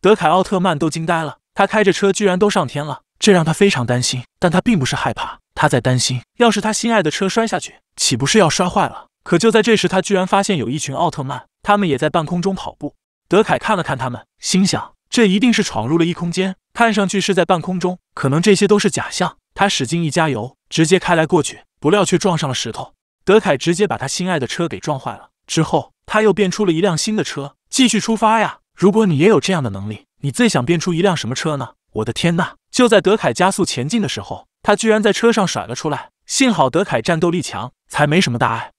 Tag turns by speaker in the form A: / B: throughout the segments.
A: 德凯奥特曼都惊呆了，他开着车居然都上天了，这让他非常担心。但他并不是害怕，他在担心，要是他心爱的车摔下去，岂不是要摔坏了？可就在这时，他居然发现有一群奥特曼，他们也在半空中跑步。德凯看了看他们，心想，这一定是闯入了异空间，看上去是在半空中，可能这些都是假象。他使劲一加油，直接开来过去，不料却撞上了石头。德凯直接把他心爱的车给撞坏了。之后，他又变出了一辆新的车，继续出发呀。如果你也有这样的能力，你最想变出一辆什么车呢？我的天呐！就在德凯加速前进的时候，他居然在车上甩了出来。幸好德凯战斗力强，才没什么大碍。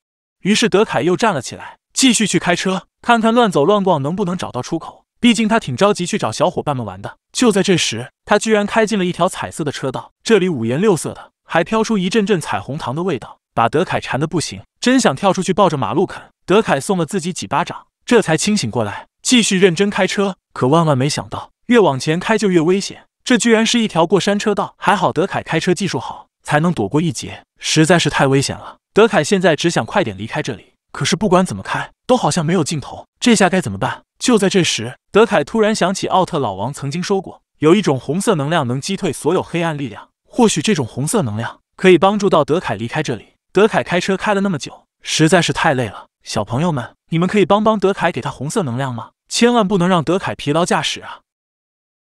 A: 于是德凯又站了起来，继续去开车，看看乱走乱逛能不能找到出口。毕竟他挺着急去找小伙伴们玩的。就在这时，他居然开进了一条彩色的车道，这里五颜六色的，还飘出一阵阵彩虹糖的味道，把德凯馋得不行，真想跳出去抱着马路啃。德凯送了自己几巴掌，这才清醒过来，继续认真开车。可万万没想到，越往前开就越危险，这居然是一条过山车道。还好德凯开车技术好，才能躲过一劫，实在是太危险了。德凯现在只想快点离开这里，可是不管怎么开，都好像没有尽头。这下该怎么办？就在这时，德凯突然想起奥特老王曾经说过，有一种红色能量能击退所有黑暗力量。或许这种红色能量可以帮助到德凯离开这里。德凯开车开了那么久，实在是太累了。小朋友们，你们可以帮帮德凯，给他红色能量吗？千万不能让德凯疲劳驾驶啊！